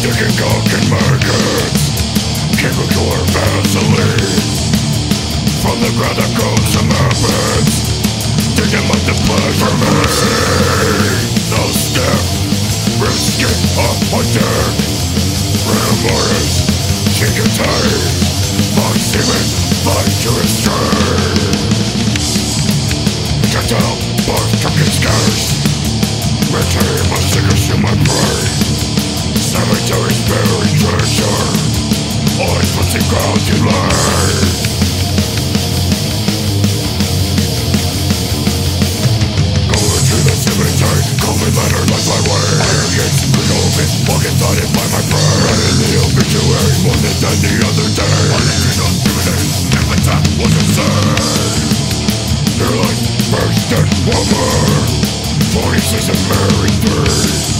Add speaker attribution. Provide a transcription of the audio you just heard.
Speaker 1: Stick my dick in cock and a cooler Vaseline From the ground that goes some habits Thinking about the pleasure me No step Risk it off my dick mortis Chicken tight My semen to restrain Projectile Both turkey scatters Retain my sickness first and woman. Forty-six and married three